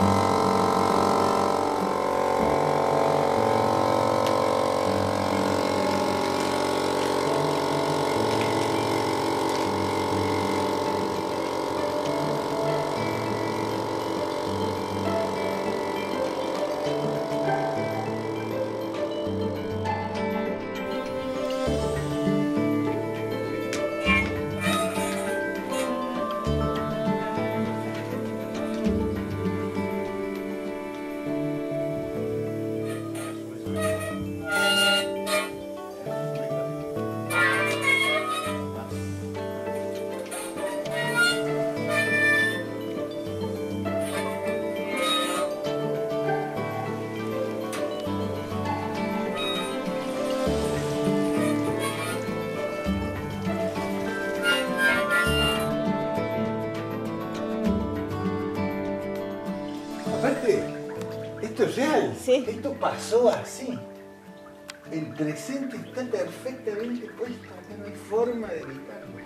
Bye. Aparte, esto es real. Sí. Esto pasó así. El presente está perfectamente puesto. No hay forma de evitarlo.